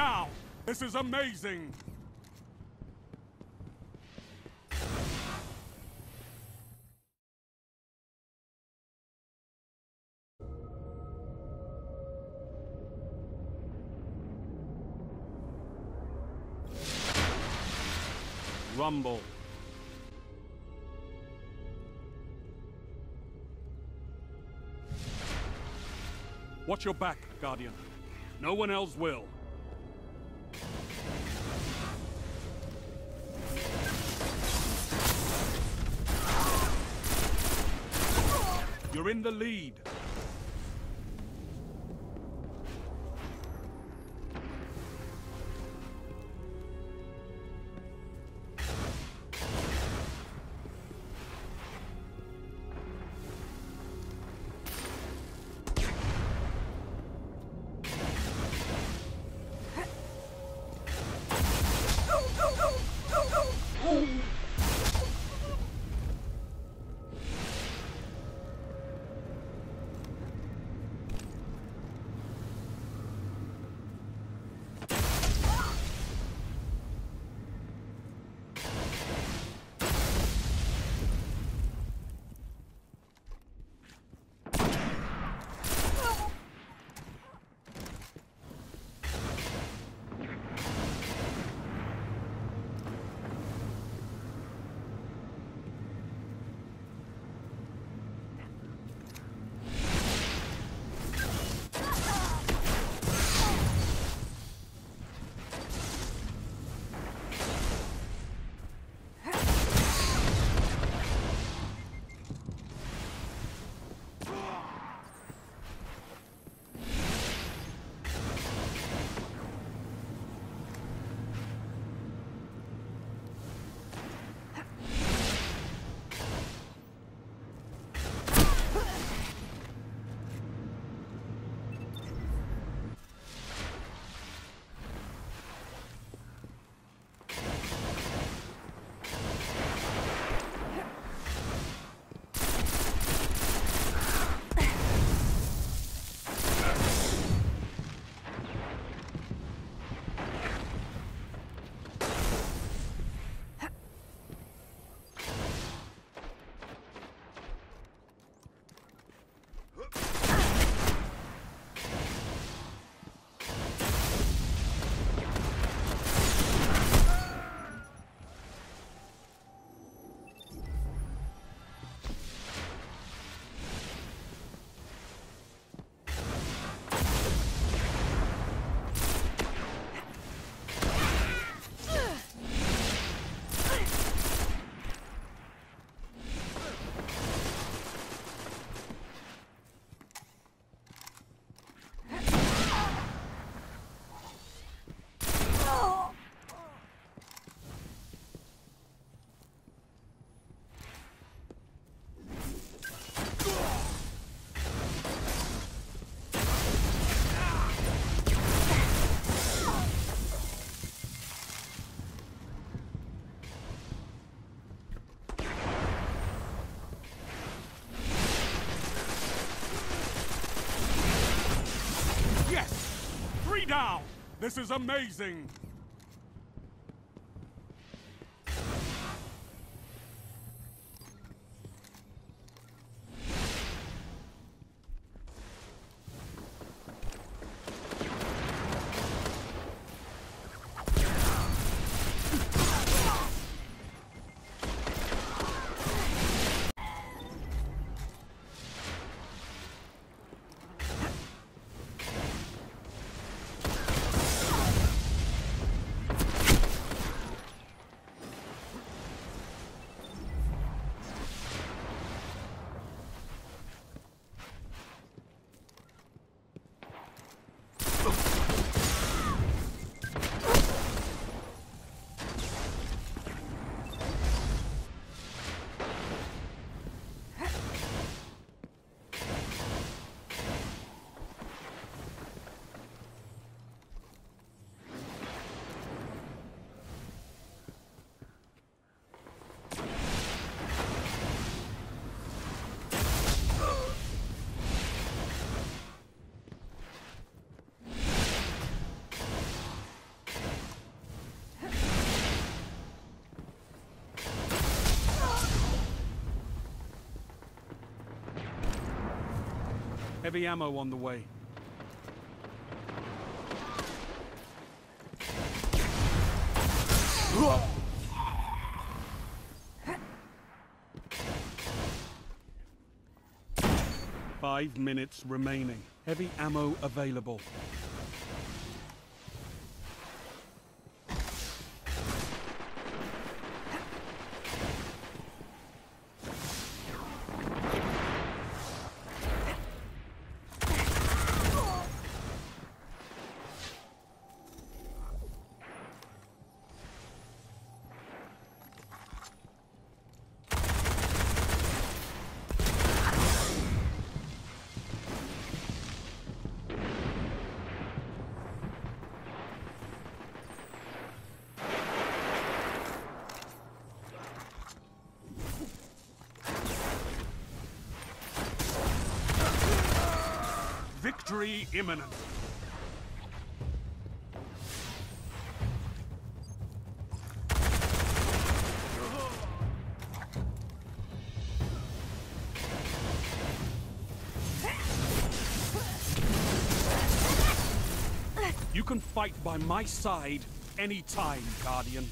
down! This is amazing! Rumble. Watch your back, Guardian. No one else will. You're in the lead. This is amazing! Heavy ammo on the way. Five minutes remaining. Heavy ammo available. Victory imminent. You can fight by my side anytime, Guardian.